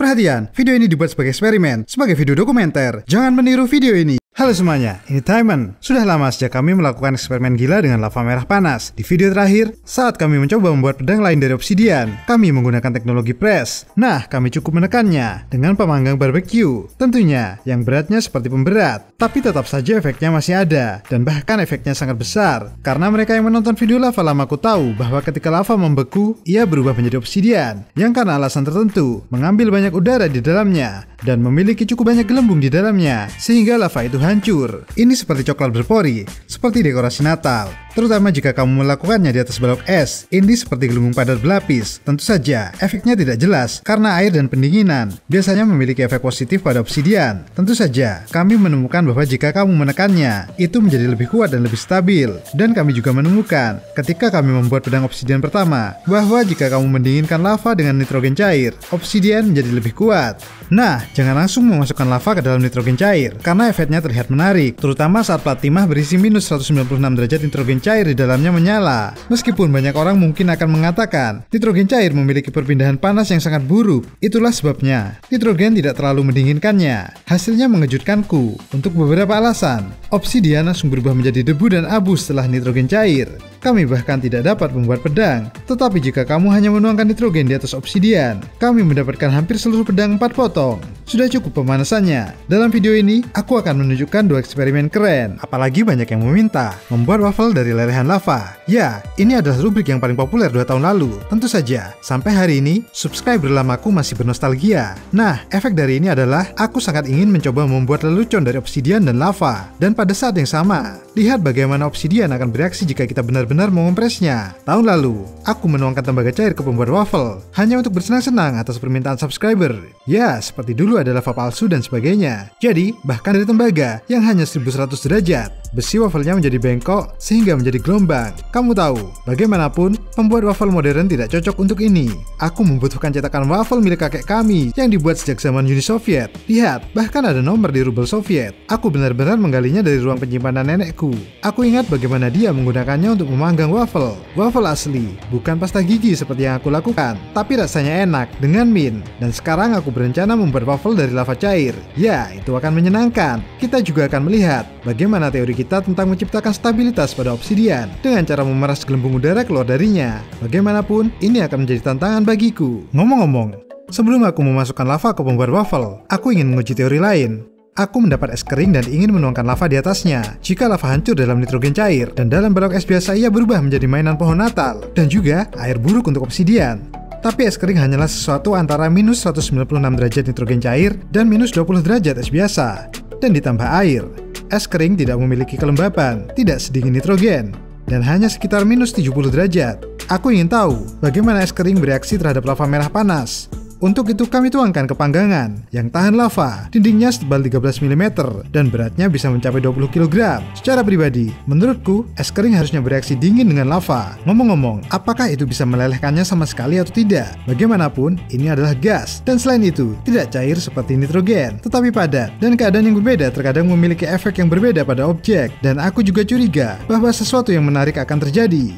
Perhatian, video ini dibuat sebagai eksperimen, sebagai video dokumenter. Jangan meniru video ini. Halo semuanya, ini Taiman. Sudah lama sejak kami melakukan eksperimen gila dengan lava merah panas. Di video terakhir, saat kami mencoba membuat pedang lain dari obsidian, kami menggunakan teknologi press. Nah, kami cukup menekannya dengan pemanggang barbecue. Tentunya, yang beratnya seperti pemberat. Tapi tetap saja efeknya masih ada, dan bahkan efeknya sangat besar. Karena mereka yang menonton video lava lamaku tahu bahwa ketika lava membeku, ia berubah menjadi obsidian. Yang karena alasan tertentu, mengambil banyak udara di dalamnya, dan memiliki cukup banyak gelembung di dalamnya, sehingga lava itu hancur. Ini seperti coklat berpori, seperti dekorasi Natal. Terutama jika kamu melakukannya di atas balok es, ini seperti gelembung padat berlapis. Tentu saja, efeknya tidak jelas karena air dan pendinginan biasanya memiliki efek positif pada obsidian. Tentu saja, kami menemukan bahwa jika kamu menekannya, itu menjadi lebih kuat dan lebih stabil. Dan kami juga menemukan, ketika kami membuat pedang obsidian pertama, bahwa jika kamu mendinginkan lava dengan nitrogen cair, obsidian menjadi lebih kuat. Nah, jangan langsung memasukkan lava ke dalam nitrogen cair, karena efeknya terlihat menarik, terutama saat plat timah berisi minus 196 derajat nitrogen cair di dalamnya menyala. Meskipun banyak orang mungkin akan mengatakan, nitrogen cair memiliki perpindahan panas yang sangat buruk. Itulah sebabnya, nitrogen tidak terlalu mendinginkannya. Hasilnya mengejutkanku untuk beberapa alasan. Obsidian langsung berubah menjadi debu dan abu setelah nitrogen cair. Kami bahkan tidak dapat membuat pedang. Tetapi jika kamu hanya menuangkan nitrogen di atas obsidian, kami mendapatkan hampir seluruh pedang 4 potong. Sudah cukup pemanasannya. Dalam video ini, aku akan menunjukkan dua eksperimen keren. Apalagi banyak yang meminta membuat waffle dari lelehan lava. Ya, ini adalah rubrik yang paling populer 2 tahun lalu. Tentu saja, sampai hari ini, subscriber lamaku masih bernostalgia. Nah, efek dari ini adalah aku sangat ingin mencoba membuat lelucon dari obsidian dan lava. Dan pada saat yang sama, lihat bagaimana obsidian akan bereaksi jika kita benar-benar mengompresnya. Tahun lalu, aku menuangkan tembaga cair ke pembuat waffle hanya untuk bersenang-senang atas permintaan subscriber. Ya, seperti dulu ada lava palsu dan sebagainya. Jadi, bahkan dari tembaga yang hanya 1100 derajat, besi wafelnya menjadi bengkok sehingga menjadi gelombang. Kamu tahu, bagaimanapun, pembuat waffle modern tidak cocok untuk ini. Aku membutuhkan cetakan waffle milik kakek kami yang dibuat sejak zaman Uni Soviet. Lihat, bahkan ada nomor di rubel Soviet. Aku benar-benar menggalinya dari ruang penyimpanan nenekku. Aku ingat bagaimana dia menggunakannya untuk memanggang waffle. Waffle asli, bukan pasta gigi seperti yang aku lakukan, tapi rasanya enak dengan mint. Dan sekarang aku berencana membuat waffle dari lava cair. Ya, itu akan menyenangkan. Kita juga akan melihat bagaimana teori kita tentang menciptakan stabilitas pada obsidian dengan cara memeras gelembung udara keluar darinya. Bagaimanapun, ini akan menjadi tantangan bagiku. Ngomong-ngomong, sebelum aku memasukkan lava ke pembuat waffle, aku ingin menguji teori lain. Aku mendapat es kering dan ingin menuangkan lava di atasnya. Jika lava hancur dalam nitrogen cair, dan dalam balok es biasa ia berubah menjadi mainan pohon Natal, dan juga air buruk untuk obsidian. Tapi es kering hanyalah sesuatu antara minus 196 derajat nitrogen cair dan minus 20 derajat es biasa. Dan ditambah air. Es kering tidak memiliki kelembapan, tidak sedingin nitrogen, dan hanya sekitar minus 70 derajat. Aku ingin tahu bagaimana es kering bereaksi terhadap lava merah panas. Untuk itu kami tuangkan ke panggangan yang tahan lava. Dindingnya setebal 13 mm dan beratnya bisa mencapai 20 kg. Secara pribadi, menurutku es kering harusnya bereaksi dingin dengan lava. Ngomong-ngomong, apakah itu bisa melelehkannya sama sekali atau tidak? Bagaimanapun, ini adalah gas dan selain itu tidak cair seperti nitrogen, tetapi padat dan keadaan yang berbeda terkadang memiliki efek yang berbeda pada objek dan aku juga curiga bahwa sesuatu yang menarik akan terjadi.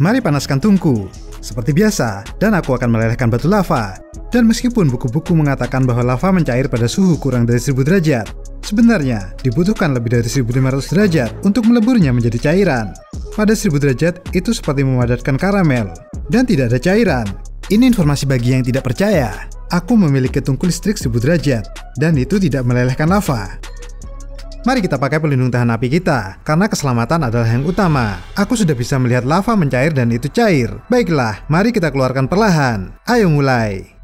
Mari panaskan tungku. Seperti biasa, dan aku akan melelehkan batu lava. Dan meskipun buku-buku mengatakan bahwa lava mencair pada suhu kurang dari 1000 derajat, sebenarnya dibutuhkan lebih dari 1500 derajat untuk meleburnya menjadi cairan. Pada 1000 derajat, itu seperti memadatkan karamel, dan tidak ada cairan. Ini informasi bagi yang tidak percaya. Aku memiliki tungku listrik 1000 derajat, dan itu tidak melelehkan lava. Mari kita pakai pelindung tahan api kita, karena keselamatan adalah yang utama. Aku sudah bisa melihat lava mencair dan itu cair. Baiklah, mari kita keluarkan perlahan. Ayo mulai.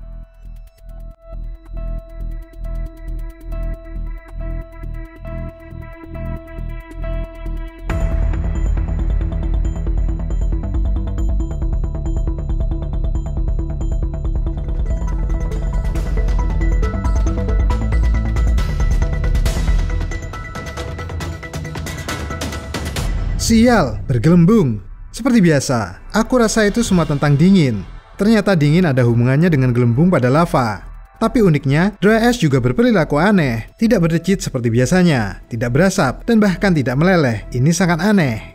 Sial, bergelembung. Seperti biasa, aku rasa itu semua tentang dingin. Ternyata dingin ada hubungannya dengan gelembung pada lava. Tapi uniknya, dry ash juga berperilaku aneh. Tidak berdecit seperti biasanya, tidak berasap, dan bahkan tidak meleleh. Ini sangat aneh.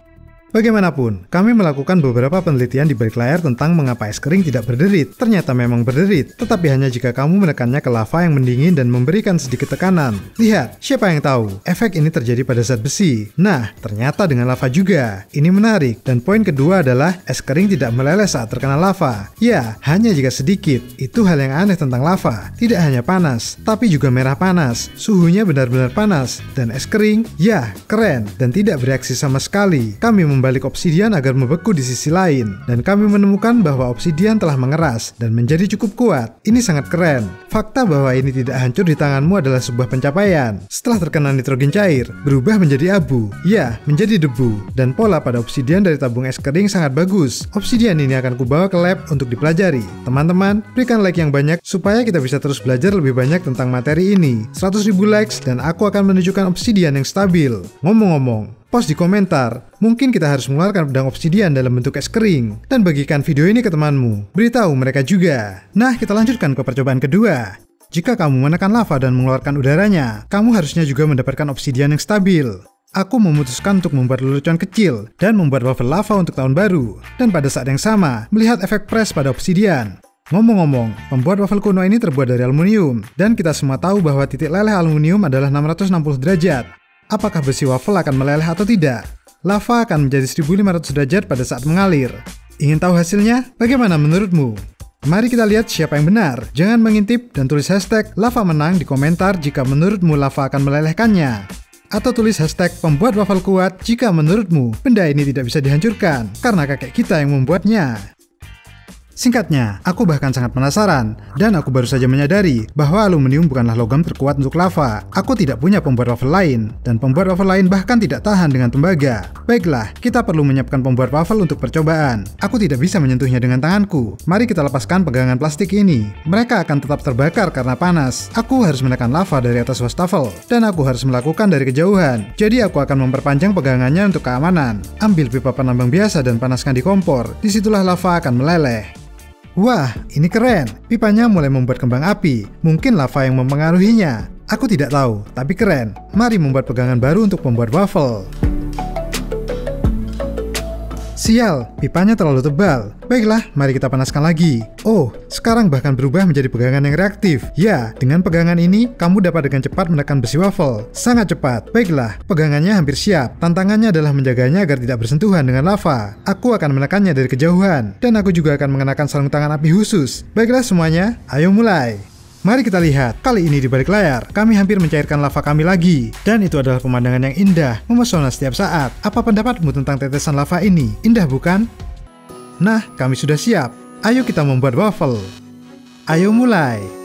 Bagaimanapun, kami melakukan beberapa penelitian di balik layar tentang mengapa es kering tidak berderit. Ternyata memang berderit, tetapi hanya jika kamu menekannya ke lava yang mendingin dan memberikan sedikit tekanan. Lihat, siapa yang tahu? Efek ini terjadi pada zat besi. Nah, ternyata dengan lava juga. Ini menarik. Dan poin kedua adalah es kering tidak meleleh saat terkena lava. Ya, hanya jika sedikit. Itu hal yang aneh tentang lava. Tidak hanya panas, tapi juga merah panas. Suhunya benar-benar panas. Dan es kering, ya, keren. Dan tidak bereaksi sama sekali. Kami membalik obsidian agar membeku di sisi lain, dan kami menemukan bahwa obsidian telah mengeras dan menjadi cukup kuat. Ini sangat keren. Fakta bahwa ini tidak hancur di tanganmu adalah sebuah pencapaian. Setelah terkena nitrogen cair, berubah menjadi abu, ya, menjadi debu, dan pola pada obsidian dari tabung es kering sangat bagus. Obsidian ini akan kubawa ke lab untuk dipelajari. Teman-teman, berikan like yang banyak supaya kita bisa terus belajar lebih banyak tentang materi ini. 100.000 likes dan aku akan menunjukkan obsidian yang stabil. Ngomong-ngomong, Post di komentar, mungkin kita harus mengeluarkan pedang obsidian dalam bentuk es kering, dan bagikan video ini ke temanmu. Beritahu mereka juga. Nah, kita lanjutkan ke percobaan kedua. Jika kamu menekan lava dan mengeluarkan udaranya, kamu harusnya juga mendapatkan obsidian yang stabil. Aku memutuskan untuk membuat lelucon kecil dan membuat waffle lava untuk tahun baru. Dan pada saat yang sama, melihat efek press pada obsidian. Ngomong-ngomong, pembuat waffle kuno ini terbuat dari aluminium, dan kita semua tahu bahwa titik leleh aluminium adalah 660 derajat apakah besi waffle akan meleleh atau tidak. Lava akan menjadi 1500 derajat pada saat mengalir. Ingin tahu hasilnya? Bagaimana menurutmu? Mari kita lihat siapa yang benar. Jangan mengintip dan tulis hashtag lava menang di komentar jika menurutmu lava akan melelehkannya. Atau tulis hashtag pembuat waffle kuat jika menurutmu benda ini tidak bisa dihancurkan karena kakek kita yang membuatnya. Singkatnya, aku bahkan sangat penasaran, dan aku baru saja menyadari bahwa aluminium bukanlah logam terkuat untuk lava. Aku tidak punya pembuat waffle lain, dan pembuat waffle lain bahkan tidak tahan dengan tembaga. Baiklah, kita perlu menyiapkan pembuat waffle untuk percobaan. Aku tidak bisa menyentuhnya dengan tanganku. Mari kita lepaskan pegangan plastik ini. Mereka akan tetap terbakar karena panas. Aku harus menekan lava dari atas wastafel, dan aku harus melakukan dari kejauhan. Jadi aku akan memperpanjang pegangannya untuk keamanan. Ambil pipa penambang biasa dan panaskan di kompor. Di situlah lava akan meleleh. Wah, ini keren. Pipanya mulai membuat kembang api. Mungkin lava yang mempengaruhinya. Aku tidak tahu, tapi keren. Mari membuat pegangan baru untuk membuat waffle. Sial, pipanya terlalu tebal. Baiklah, mari kita panaskan lagi. Oh, sekarang bahkan berubah menjadi pegangan yang reaktif. Ya, dengan pegangan ini, kamu dapat dengan cepat menekan besi waffle. Sangat cepat. Baiklah, pegangannya hampir siap. Tantangannya adalah menjaganya agar tidak bersentuhan dengan lava. Aku akan menekannya dari kejauhan, dan aku juga akan mengenakan sarung tangan api khusus. Baiklah semuanya, ayo mulai. Mari kita lihat, kali ini di balik layar, kami hampir mencairkan lava kami lagi. Dan itu adalah pemandangan yang indah, memesona setiap saat. Apa pendapatmu tentang tetesan lava ini? Indah bukan? Nah, kami sudah siap. Ayo kita membuat waffle. Ayo mulai.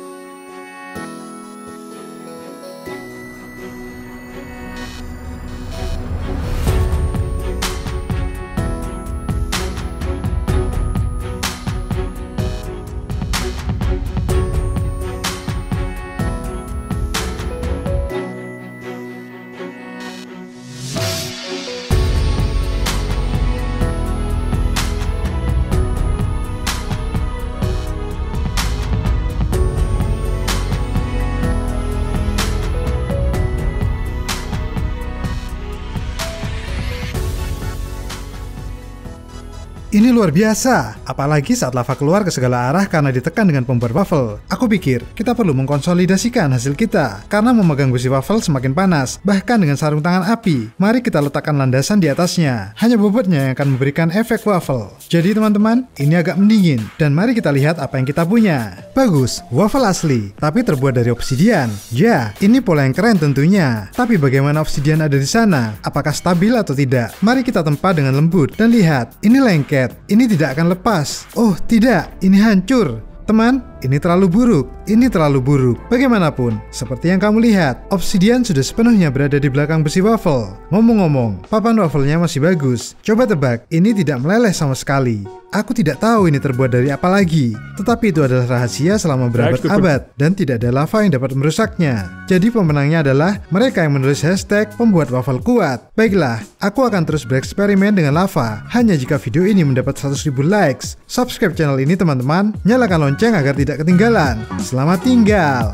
Ini luar biasa, apalagi saat lava keluar ke segala arah karena ditekan dengan pembuat waffle. Aku pikir, kita perlu mengkonsolidasikan hasil kita, karena memegang besi waffle semakin panas, bahkan dengan sarung tangan api. Mari kita letakkan landasan di atasnya, hanya bobotnya yang akan memberikan efek waffle. Jadi teman-teman, ini agak mendingin, dan mari kita lihat apa yang kita punya. Bagus, waffle asli, tapi terbuat dari obsidian. Ya, ini pola yang keren tentunya. Tapi bagaimana obsidian ada di sana? Apakah stabil atau tidak? Mari kita tempa dengan lembut, dan lihat, ini lengket ini tidak akan lepas. Oh, tidak, ini hancur. Teman, ini terlalu buruk, ini terlalu buruk. Bagaimanapun, seperti yang kamu lihat, obsidian sudah sepenuhnya berada di belakang besi waffle. Ngomong-ngomong, papan waffle-nya masih bagus. Coba tebak, ini tidak meleleh sama sekali. Aku tidak tahu ini terbuat dari apa lagi, tetapi itu adalah rahasia selama berabad-abad dan tidak ada lava yang dapat merusaknya. Jadi pemenangnya adalah mereka yang menulis hashtag pembuat waffle kuat. Baiklah, aku akan terus bereksperimen dengan lava hanya jika video ini mendapat 100.000 likes. Subscribe channel ini teman-teman, nyalakan lonceng agar tidak ketinggalan. Selamat tinggal.